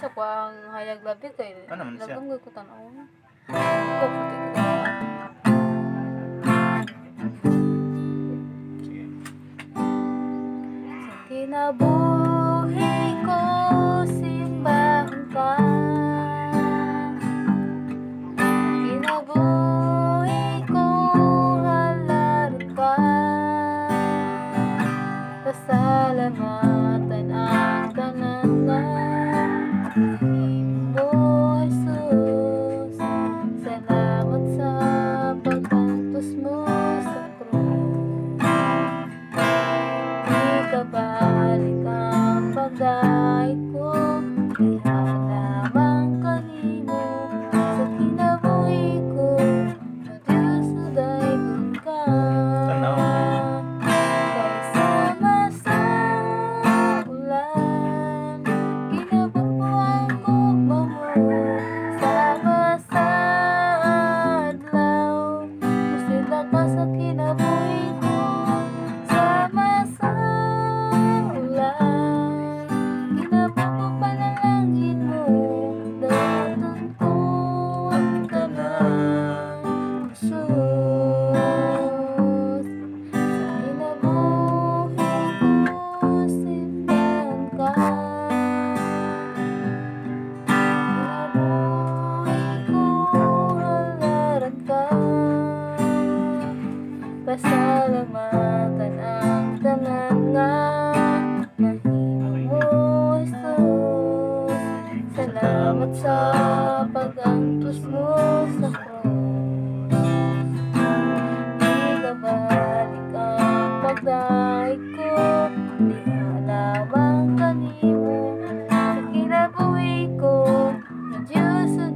Sa ko ang hayag labi kay Ano man siya? lagam ko tanaw. Sige. Sa kinabuhi pagdahit ko Diha lamang kanimo Sa kinabuhi ko Na Diyos na dahigon ka Tanaw. Kaysama sa ulan Kinabubuhan ko mo Sama sa adlaw Musila ka sa kinabuhi Pasalamatan ang tanan nga Nahimo mo Jesus Salamat sa pag-angkos mo sa cross. Di ka balik ang pagdahig ko Di lamang kanimo Sa kinabuhi ko. Na Diyos sa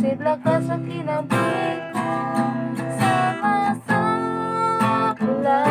adlaw Musila ka sa kinabuhi ko Sama sa ulan